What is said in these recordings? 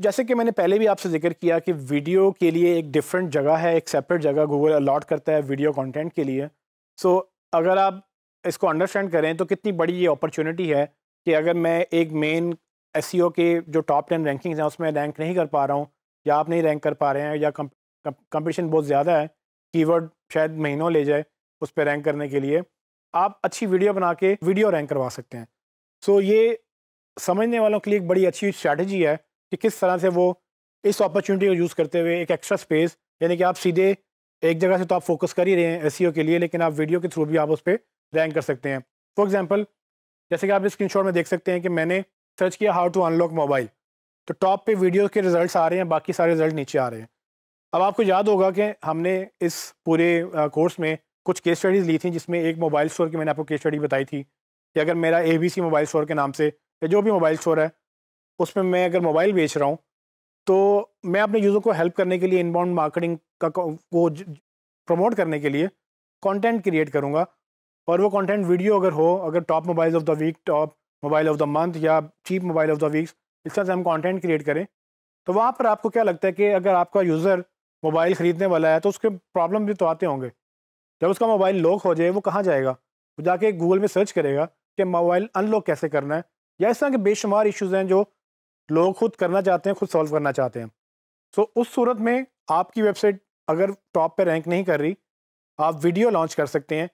जैसे कि मैंने पहले भी आपसे ज़िक्र किया कि वीडियो के लिए एक डिफरेंट जगह है एक सेपरेट जगह गूगल अलॉट करता है वीडियो कंटेंट के लिए। सो so, अगर आप इसको अंडरस्टैंड करें तो कितनी बड़ी ये अपॉर्चुनिटी है कि अगर मैं एक मेन एस e के जो टॉप टेन रैंकिंग्स हैं उसमें रैंक नहीं कर पा रहा हूँ या आप नहीं रैंक कर पा रहे हैं या कंपटीशन बहुत ज़्यादा है कीवर्ड शायद महीनों ले जाए उस पर रैंक करने के लिए आप अच्छी वीडियो बना के वीडियो रैंक करवा सकते हैं। सो so, ये समझने वालों के लिए एक बड़ी अच्छी स्ट्रैटेजी है कि किस तरह से वो इस अपॉर्चुनिटी को यूज़ करते हुए एक एक्स्ट्रा स्पेस यानी कि आप सीधे एक जगह से तो आप फोकस कर ही रहे हैं एस e के लिए, लेकिन आप वीडियो के थ्रू भी आप उस पर रैंक कर सकते हैं। फॉर एग्ज़ाम्पल जैसे कि आप इस स्क्रीन में देख सकते हैं कि मैंने सर्च किया हाउ टू अनलॉक मोबाइल तो टॉप पे वीडियो के रिजल्ट्स आ रहे हैं, बाकी सारे रिज़ल्ट नीचे आ रहे हैं। अब आपको याद होगा कि हमने इस पूरे कोर्स में कुछ केस स्टडीज़ ली थी, जिसमें एक मोबाइल स्टोर की मैंने आपको केस स्टडी बताई थी कि अगर मेरा एबीसी मोबाइल स्टोर के नाम से या जो भी मोबाइल स्टोर है उसमें मैं अगर मोबाइल बेच रहा हूँ तो मैं अपने यूज़र को हेल्प करने के लिए इनबाउंड मार्केटिंग का को प्रमोट करने के लिए कंटेंट क्रिएट करूँगा। और वो कंटेंट वीडियो अगर हो, अगर top mobile of the week top mobile of the month या cheap mobile of the weeks इस तरह से हम कंटेंट क्रिएट करें। तो वहाँ पर आपको क्या लगता है कि अगर आपका यूज़र मोबाइल ख़रीदने वाला है तो उसके प्रॉब्लम भी तो आते होंगे। जब उसका मोबाइल लॉक हो जाए, वो कहाँ जाएगा? वो जाके गूगल में सर्च करेगा कि मोबाइल अनलॉक कैसे करना है? या इस तरह के बेशुमार इश्यूज़ हैं जो लोग खुद करना चाहते हैं, खुद सॉल्व करना चाहते हैं। सो उस सूरत में आपकी वेबसाइट अगर टॉप पे रैंक नहीं कर रही, आप वीडियो लॉन्च कर सकते हैं।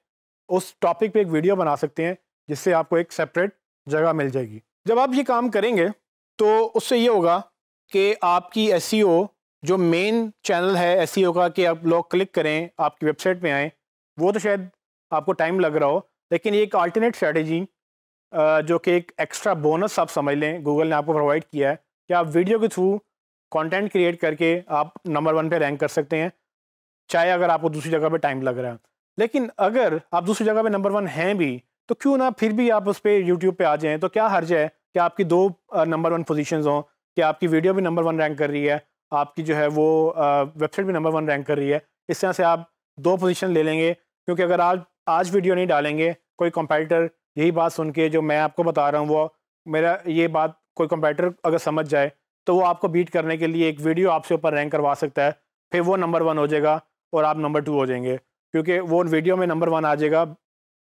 उस टॉपिक पे एक वीडियो बना सकते हैं, जिससे आपको एक सेपरेट जगह मिल जाएगी। जब आप ये काम करेंगे तो उससे ये होगा कि आपकी एस e जो मेन चैनल है एस e का कि आप लोग क्लिक करें, आपकी वेबसाइट पे आएँ, वो तो शायद आपको टाइम लग रहा हो, लेकिन ये एक अल्टरनेट स्ट्रेटजी जो कि एक एक्स्ट्रा बोनस आप समझ लें गूगल ने आपको प्रोवाइड किया है कि आप वीडियो के थ्रू कंटेंट क्रिएट करके आप नंबर वन पे रैंक कर सकते हैं, चाहे अगर आपको दूसरी जगह पे टाइम लग रहा है। लेकिन अगर आप दूसरी जगह पे नंबर वन हैं भी तो क्यों ना फिर भी आप उस पर यूट्यूब पे आ जाएँ? तो क्या हर्ज है कि आपकी दो नंबर वन पोजिशन हों, कि आपकी वीडियो भी नंबर वन रैंक कर रही है, आपकी जो है वो वेबसाइट भी नंबर वन रैंक कर रही है, इस तरह से आप दो पोजीशन ले लेंगे, क्योंकि अगर आज आज वीडियो नहीं डालेंगे, कोई कंपैटर यही बात सुन के जो मैं आपको बता रहा हूँ, वो मेरा ये बात कोई कंपैटर अगर समझ जाए तो वो आपको बीट करने के लिए एक वीडियो आपसे ऊपर रैंक करवा सकता है, फिर वो नंबर वन हो जाएगा और आप नंबर टू हो जाएँगे। क्योंकि वो वीडियो में नंबर वन आ जाएगा।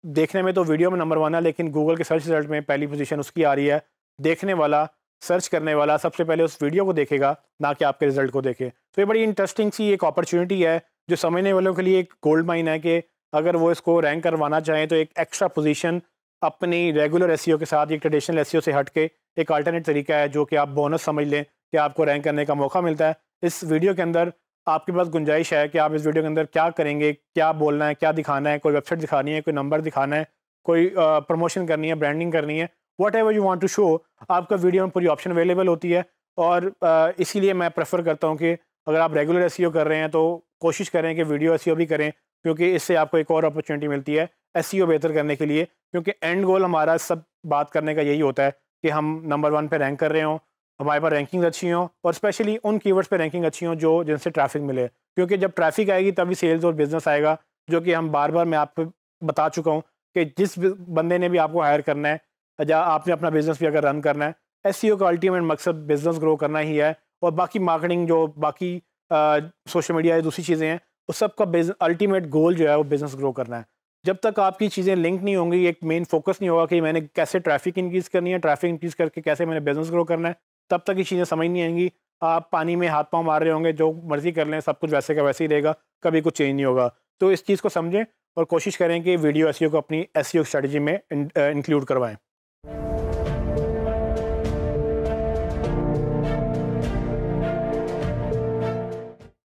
देखने में तो वीडियो में नंबर वन है, लेकिन गूगल के सर्च रिज़ल्ट में पहली पोजीशन उसकी आ रही है। देखने वाला सर्च करने वाला सबसे पहले उस वीडियो को देखेगा, ना कि आपके रिज़ल्ट को देखे। तो ये बड़ी इंटरेस्टिंग सी एक अपॉर्चुनिटी है, जो समझने वालों के लिए एक गोल्ड माइन है कि अगर वो इसको रैंक करवाना चाहें तो एक एक्स्ट्रा पोजीशन अपनी रेगुलर एस e के साथ, एक ट्रेडिशनल एस से हट के एक अल्टरनेट तरीका है जो कि आप बोनस समझ लें कि आपको रैंक करने का मौका मिलता है। इस वीडियो के अंदर आपके पास गुंजाइश है कि आप इस वीडियो के अंदर क्या करेंगे, क्या बोलना है, क्या दिखाना है, कोई वेबसाइट दिखानी है, कोई नंबर दिखाना है, कोई प्रमोशन करनी है ब्रांडिंग करनी है whatever you want to show आपका वीडियो में पूरी ऑप्शन अवेलेबल होती है। और इसीलिए मैं प्रेफर करता हूँ कि अगर आप रेगुलर एस e कर रहे हैं तो कोशिश करें कि वीडियो एस e भी करें क्योंकि इससे आपको एक और अपॉर्चुनिटी मिलती है एस e बेहतर करने के लिए, क्योंकि एंड गोल हमारा सब बात करने का यही होता है कि हम नंबर वन पे रैंक कर रहे हों, हमारे पास रैंकिंग अच्छी हों और स्पेशली उन कीवर्ड्स पे रैंकिंग अच्छी हों जो जिनसे ट्रैफ़िक मिले। क्योंकि जब ट्रैफ़िक आएगी तभी सेल्स और बिज़नेस आएगा, जो कि हम बार बार मैं आपको बता चुका हूँ कि जिस बंदे ने भी आपको हायर करना है, या आपने अपना बिज़नेस भी अगर रन करना है एस e का अल्टीमेट मकसद बिज़नेस ग्रो करना ही है और बाकी मार्केटिंग जो बाकी सोशल मीडिया या दूसरी चीज़ें हैं उस सब का अल्टीमेट गोल जो है वो बिज़नेस ग्रो करना है। जब तक आपकी चीज़ें लिंक नहीं होंगी, एक मेन फोकस नहीं होगा कि मैंने कैसे ट्रैफ़िक इंक्रीज़ करनी है ट्रैफ़िक इंक्रीज़ करके कैसे मैंने बिज़नेस ग्रो करना है, तब तक ये चीज़ें समझ नहीं आएँगी। आप पानी में हाथ पाँव मार रहे होंगे, जो मर्ज़ी कर लें, सब कुछ वैसे का वैसे ही रहेगा, कभी कुछ चेंज नहीं होगा। तो इस चीज़ को समझें और कोशिश करें कि वीडियो एस को अपनी एस स्ट्रेटजी में इंक्लूड करवाएँ।